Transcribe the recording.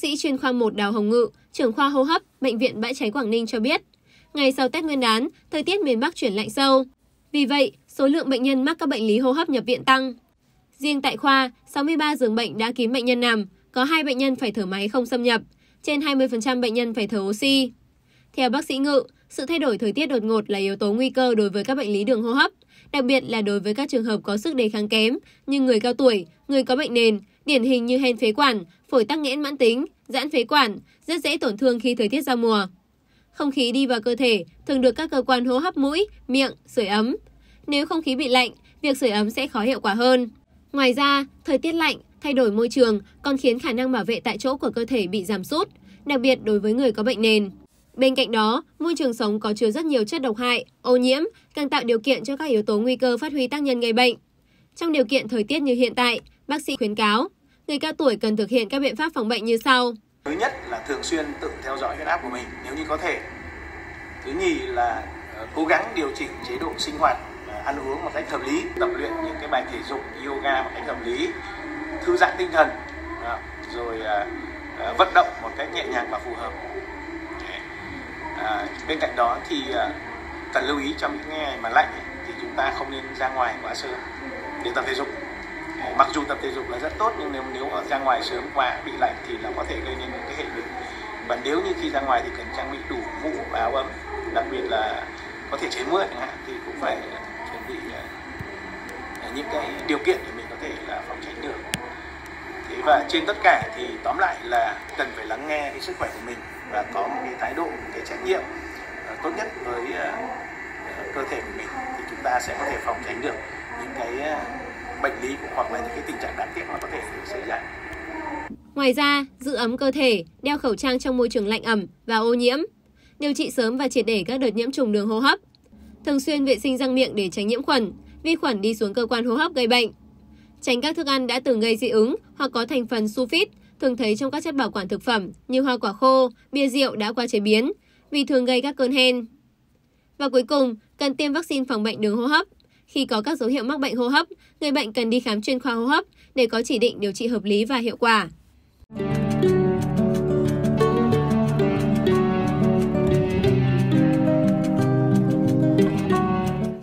sĩ chuyên khoa 1 Đào Hồng Ngự, trưởng khoa hô hấp, Bệnh viện Bãi Cháy Quảng Ninh cho biết, ngày sau Tết Nguyên đán, thời tiết miền Bắc chuyển lạnh sâu. Vì vậy, số lượng bệnh nhân mắc các bệnh lý hô hấp nhập viện tăng. Riêng tại khoa, 63 giường bệnh đã kín bệnh nhân nằm, có 2 bệnh nhân phải thở máy không xâm nhập, trên 20% bệnh nhân phải thở oxy. Theo bác sĩ Ngự, sự thay đổi thời tiết đột ngột là yếu tố nguy cơ đối với các bệnh lý đường hô hấp, đặc biệt là đối với các trường hợp có sức đề kháng kém như người cao tuổi, người có bệnh nền, điển hình như hen phế quản, phổi tắc nghẽn mãn tính, giãn phế quản, rất dễ tổn thương khi thời tiết giao mùa. Không khí đi vào cơ thể thường được các cơ quan hô hấp mũi, miệng, sưởi ấm. Nếu không khí bị lạnh, việc sưởi ấm sẽ khó hiệu quả hơn. Ngoài ra, thời tiết lạnh, thay đổi môi trường còn khiến khả năng bảo vệ tại chỗ của cơ thể bị giảm sút, đặc biệt đối với người có bệnh nền. Bên cạnh đó, môi trường sống có chứa rất nhiều chất độc hại, ô nhiễm, càng tạo điều kiện cho các yếu tố nguy cơ phát huy tác nhân gây bệnh. Trong điều kiện thời tiết như hiện tại, bác sĩ khuyến cáo, người cao tuổi cần thực hiện các biện pháp phòng bệnh như sau. Thứ nhất là thường xuyên tự theo dõi huyết áp của mình nếu như có thể. Thứ nhì là ờ, cố gắng điều chỉnh chế độ sinh hoạt, ờ, ăn uống một cách hợp lý, tập luyện những cái bài thể dục, yoga một cách hợp lý, thư giãn tinh thần, rồi ờ, vận động một cách nhẹ nhàng và phù hợp à, bên cạnh đó thì à, cần lưu ý trong những ngày mà lạnh ấy, thì chúng ta không nên ra ngoài quá sớm để tập thể dục. Mặc dù tập thể dục là rất tốt nhưng nếu nếu ra ngoài sớm quá bị lạnh thì nó có thể gây nên những cái hệ lụy. Và nếu như khi ra ngoài thì cần trang bị đủ mũ và áo ấm đặc biệt là có thể chế mưa chẳng hạn thì cũng phải chuẩn bị à, những cái điều kiện để mình có thể là phòng tránh được và trên tất cả thì tóm lại là cần phải lắng nghe cái sức khỏe của mình và có một cái thái độ một cái trách nhiệm ờ, tốt nhất với ờ, ờ, cơ thể của mình thì chúng ta sẽ có thể phòng tránh được những cái bệnh lý hoặc là những cái tình trạng đáng tiếc mà có thể xảy ra. Ngoài ra, giữ ấm cơ thể, đeo khẩu trang trong môi trường lạnh ẩm và ô nhiễm, điều trị sớm và triệt để các đợt nhiễm trùng đường hô hấp, thường xuyên vệ sinh răng miệng để tránh nhiễm khuẩn, vi khuẩn đi xuống cơ quan hô hấp gây bệnh. Tránh các thức ăn đã từng gây dị ứng hoặc có thành phần sulfit thường thấy trong các chất bảo quản thực phẩm như hoa quả khô, bia rượu đã qua chế biến, vì thường gây các cơn hen. Và cuối cùng, cần tiêm vaccine phòng bệnh đường hô hấp. Khi có các dấu hiệu mắc bệnh hô hấp, người bệnh cần đi khám chuyên khoa hô hấp để có chỉ định điều trị hợp lý và hiệu quả.